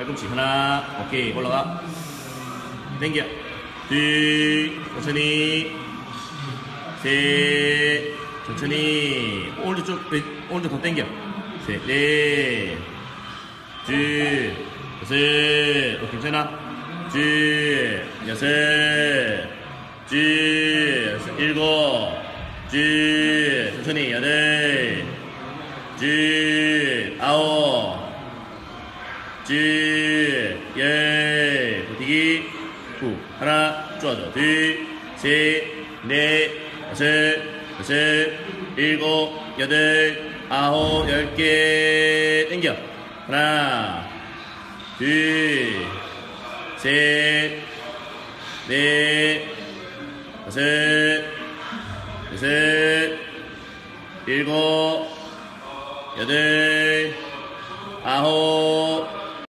팔꿈치 하나. 오케이 올라가 당겨. 둘 천천히. 셋 천천히. 오른쪽 좀 왼- 오른쪽 더 당겨. 셋 넷 둘 여섯. 어, 괜찮아? 둘 여섯. 둘 일곱. 둘 천천히. 여덟. 둘 아홉 둘, 열, 버티기, 후, 하나, 좋아져. 둘, 셋, 넷, 다섯, 여섯, 일곱, 여덟, 아홉, 열 개, 땡겨. 하나, 둘, 셋, 넷, 다섯, 여섯, 일곱, 여덟, 아홉,